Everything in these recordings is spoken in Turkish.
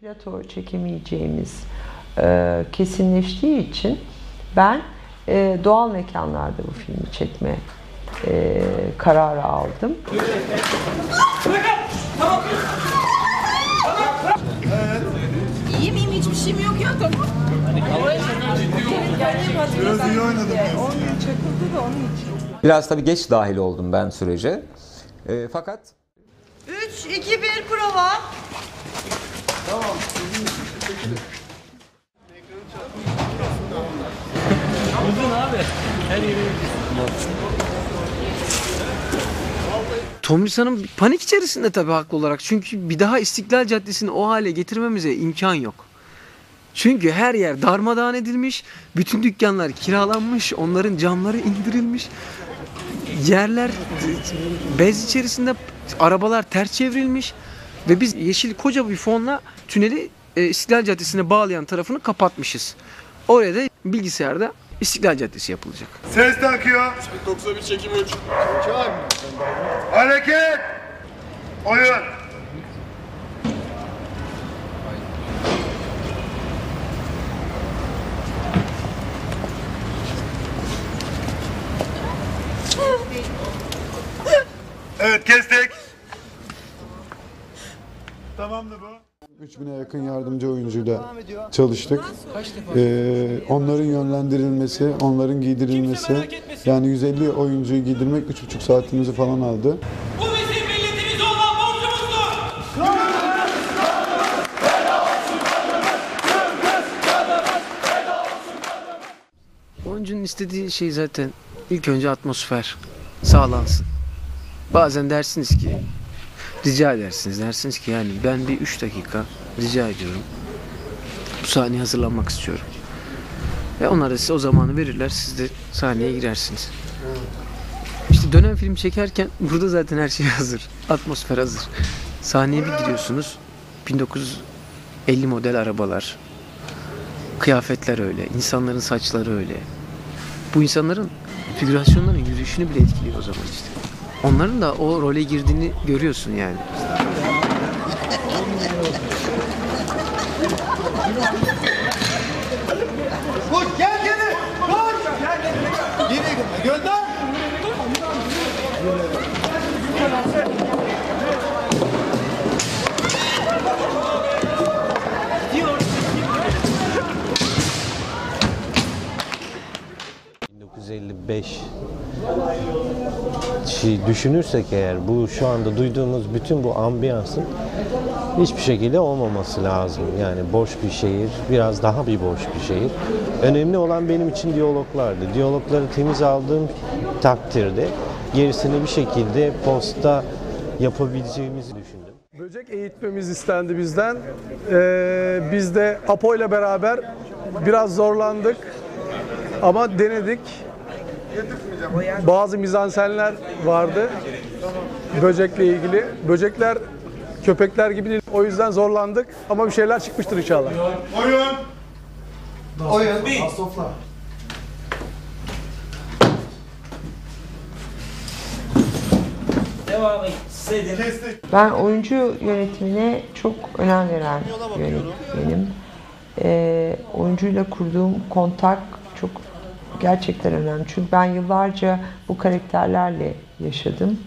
plato çekemeyeceğimiz e, kesinleştiği için ben e, doğal mekanlarda bu filmi çekme e, kararı aldım. İyi miyim? Hiçbir şeyim yok ya tamam. Biraz iyi oynadım. Biraz tabii geç dahil oldum ben sürece. Ee, fakat 3, 2, 1 prova. Tomris Hanım panik içerisinde tabii haklı olarak. Çünkü bir daha İstiklal Caddesi'ni o hale getirmemize imkan yok. Çünkü her yer darmadağın edilmiş, bütün dükkanlar kiralanmış, onların camları indirilmiş. Yerler bez içerisinde, arabalar ters çevrilmiş ve biz yeşil koca bir fonla tüneli e, İstiklal Caddesi'ne bağlayan tarafını kapatmışız. Oraya da bilgisayarda İstiklal Caddesi yapılacak. Ses takıyor. 91 çekim 3. Hareket. Oyun. Evet kestik. Tamamdı bu. 3000'e yakın yardımcı oyuncuyla çalıştık. Ee, onların yönlendirilmesi, onların giydirilmesi, yani 150 oyuncuyu giydirmek 3,5 saatimizi falan aldı. Bu bizim milletimize olan borcumuzdur. Oyuncunun istediği şey zaten ilk önce atmosfer sağlansın. Bazen dersiniz ki rica edersiniz dersiniz ki yani ben bir 3 dakika rica ediyorum. Bu sahneye hazırlanmak istiyorum. Ve onlar da size o zamanı verirler. Siz de sahneye girersiniz. İşte dönem film çekerken burada zaten her şey hazır. Atmosfer hazır. Sahneye bir giriyorsunuz. 1950 model arabalar. Kıyafetler öyle. insanların saçları öyle. Bu insanların figürasyonların yürüyüşünü bile etkiliyor o zaman işte. Onların da o role girdiğini görüyorsun yani. Koş gel geri. Koş. Gel geri. Geri gönder. ...1955 şey düşünürsek eğer bu şu anda duyduğumuz bütün bu ambiyansın hiçbir şekilde olmaması lazım. Yani boş bir şehir, biraz daha bir boş bir şehir. Önemli olan benim için diyaloglardı. Diyalogları temiz aldığım takdirde gerisini bir şekilde posta yapabileceğimizi düşündüm. Böcek eğitmemiz istendi bizden. Ee, biz de Apo ile beraber biraz zorlandık. Ama denedik. Bazı mizansenler vardı. Böcekle ilgili. Böcekler köpekler gibi değil. O yüzden zorlandık. Ama bir şeyler çıkmıştır inşallah. Oyun. Oyun. Kestik. Ben oyuncu yönetimine çok önem veren yönetmenim. Ee, oyuncuyla kurduğum kontak çok gerçekten önemli. Çünkü ben yıllarca bu karakterlerle yaşadım.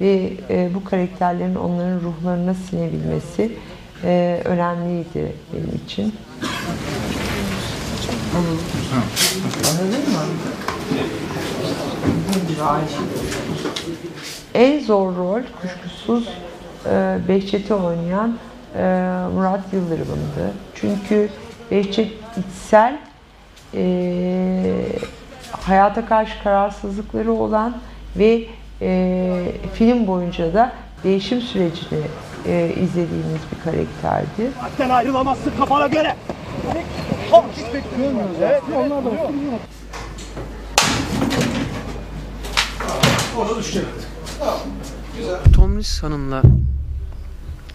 Ve e, bu karakterlerin onların ruhlarına sinebilmesi e, önemliydi benim için. En zor rol kuşkusuz e, Behçet'i oynayan e, Murat Yıldırım'dı. Çünkü Behçet içsel e, hayata karşı kararsızlıkları olan ve e, film boyunca da değişim sürecini e, izlediğimiz bir karakterdi. Sen ayrılamazsın kafana göre. Evet, onlar da Tomris Hanım'la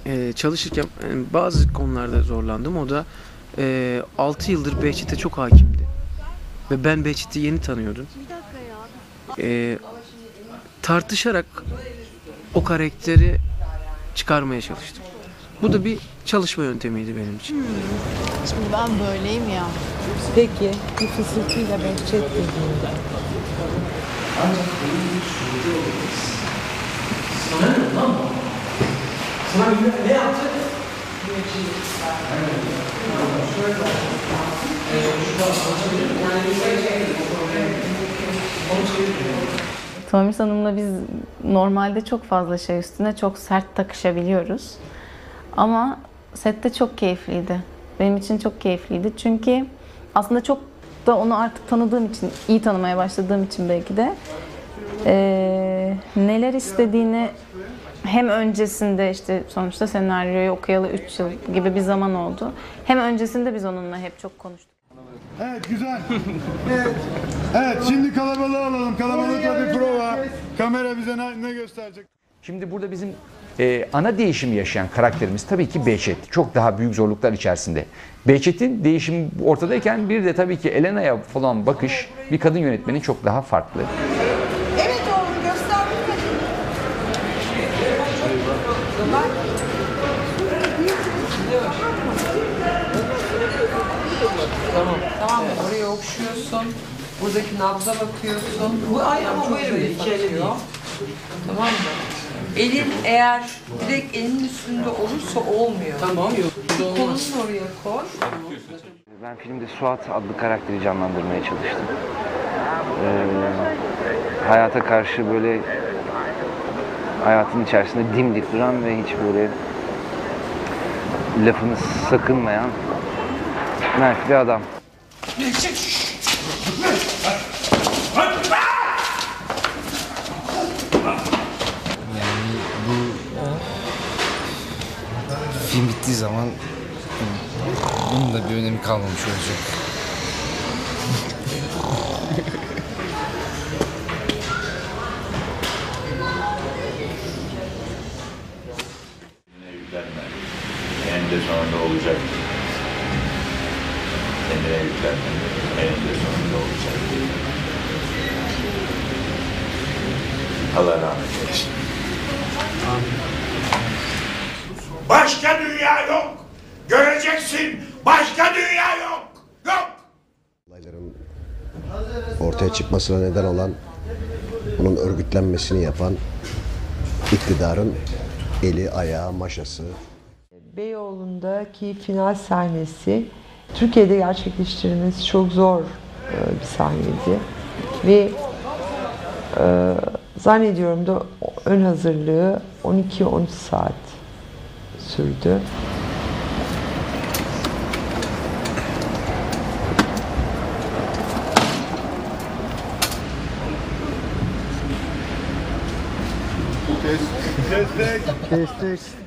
e, çalışırken e, bazı konularda zorlandım. O da e, 6 yıldır Behçet'e çok hakimdi. Ve ben Behçet'i yeni tanıyordum. E, tartışarak o karakteri çıkarmaya çalıştım. Bu da bir çalışma yöntemiydi benim için. Şimdi ben böyleyim ya. Peki bir fısıltıyla Behçet dediğinde. Tomis Hanım'la biz normalde çok fazla şey üstüne çok sert takışabiliyoruz. Ama sette çok keyifliydi. Benim için çok keyifliydi. Çünkü aslında çok da onu artık tanıdığım için, iyi tanımaya başladığım için belki de eee, neler istediğini hem öncesinde işte sonuçta senaryoyu okuyalı 3 yıl gibi bir zaman oldu. Hem öncesinde biz onunla hep çok konuştuk. Evet güzel. evet. evet şimdi kalabalığı alalım. Kalabalıkla bir prova. Kamera bize ne, ne gösterecek? Şimdi burada bizim e, ana değişimi yaşayan karakterimiz tabii ki Behçet. Çok daha büyük zorluklar içerisinde. Behçet'in değişimi ortadayken bir de tabii ki Elena'ya falan bakış bir kadın yönetmenin çok daha farklı. Evet oğlum göster bakayım. Tamam mı? Oraya okşuyorsun. Buradaki nabza bakıyorsun. Bu ay ama bu iki bakıyor. Tamam mı? Elin eğer direkt elin üstünde olursa olmuyor. Tamam yok. Kolunu oraya koy. Ben filmde Suat adlı karakteri canlandırmaya çalıştım. Ee, hayata karşı böyle hayatın içerisinde dimdik duran ve hiç böyle lafını sakınmayan mert bir adam. Yani bu film bittiği zaman bunun da bir önemi kalmamış olacak. eninde sonunda olacak. Kendine yüklenme. Eninde sonunda olacak. Allah rahmet eylesin. Başka dünya yok. Göreceksin. Başka dünya yok. Yok. Olayların ortaya çıkmasına neden olan, bunun örgütlenmesini yapan iktidarın eli, ayağı, maşası. Beyoğlu'ndaki final sahnesi Türkiye'de gerçekleştirmesi çok zor e, bir sahneydi. Ve e, zannediyorum da ön hazırlığı 12-13 saat sürdü. Kestik. Kestik.